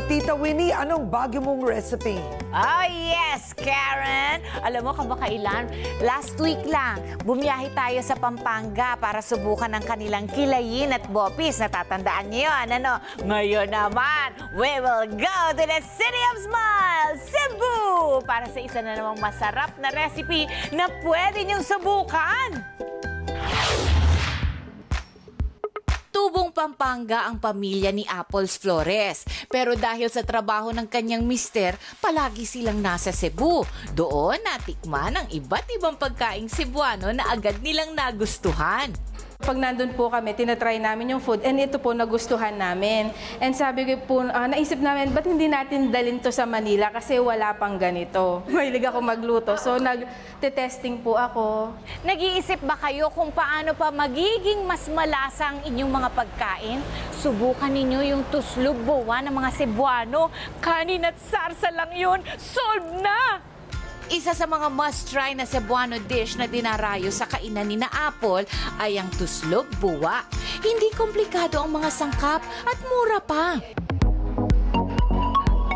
O Tita Winnie, anong bago mong recipe? Oh, yes, Karen! Alam mo, kamakailan, last week lang, bumiyahe tayo sa Pampanga para subukan ang kanilang kilayin at bopis. Natatandaan niyo yun, ano? Ngayon naman, we will go to the City of Smiles, Cebu! Para sa isa na namang masarap na recipe na pwede niyong subukan! Tubong Pampanga ang pamilya ni Apples Flores. Pero dahil sa trabaho ng kanyang mister, palagi silang nasa Cebu. Doon natikman ang iba't ibang pagkaing Cebuano na agad nilang nagustuhan. Pag nandun po kami, tinatry namin yung food and ito po nagustuhan namin. And sabi ko po, ah, naisip namin, ba't hindi natin dalhin to sa Manila kasi wala pang ganito. Mahilig ako magluto. So nag-testing po ako. Nag-iisip ba kayo kung paano pa magiging mas malasa ang inyong mga pagkain? Subukan ninyo yung tuslog buwa ng mga Cebuano. Kanin at sarsa lang yun. Solve na! Isa sa mga must-try na Cebuano dish na dinarayo sa kainan ni na Apple ay ang tuslog buwa. Hindi komplikado ang mga sangkap at mura pa.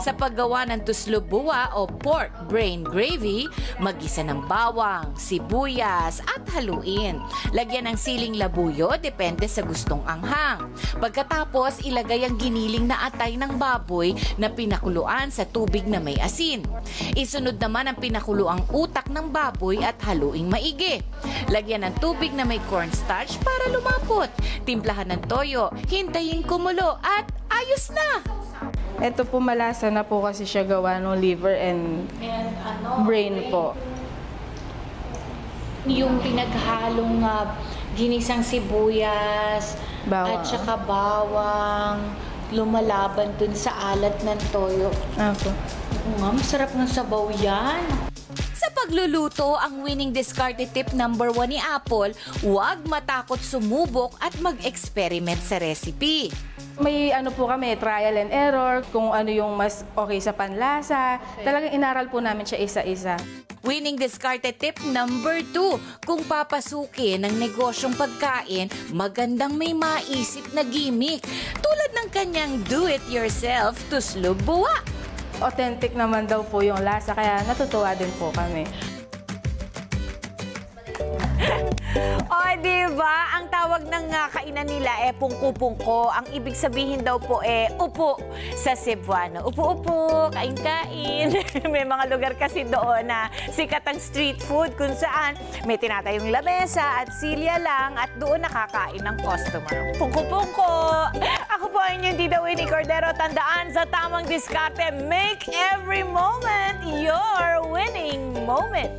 Sa paggawa ng tuslog buwa o pork brain gravy, magisa ng bawang, sibuyas at haluin. Lagyan ng siling labuyo depende sa gustong anghang. Pagkatapos, ilagay ang giniling na atay ng baboy na pinakuluan sa tubig na may asin. Isunod naman ang pinakuluang utak ng baboy at haluing maigi. Lagyan ng tubig na may cornstarch para lumapot. Timplahan ng toyo, hintayin kumulo at ayos na! Ito po malasa na po kasi siya gawa ng liver and brain po. yung pinaghalong uh, ginisang sibuyas Bawang. at saka bawang lumalaban dun sa alat ng toyo. Ako. Oo nga, masarap ng sabaw yan. Pagluluto, ang winning discarded tip number one ni Apple, huwag matakot sumubok at mag-experiment sa recipe. May ano po kami, trial and error, kung ano yung mas okay sa panlasa. Talagang inaral po namin siya isa-isa. Winning discarded tip number two. Kung papasukin ng negosyong pagkain, magandang may maisip na gimmick. Tulad ng kanyang do-it-yourself to buwa. Authentic naman daw po yung lasa, kaya natutuwa din po kami. O, di ba? Ang tawag ng uh, kainan nila eh pungko-pungko. Ang ibig sabihin daw po eh upo sa Cebuano. Upo-upo, kain-kain. may mga lugar kasi doon na sikat ang street food kung saan may tinatayong lamesa at silya lang at doon nakakain ng customer. Pungko-pungko! Ako po ang inyong Tita Winnie Cordero. Tandaan sa tamang diskarte, make every moment your winning moment.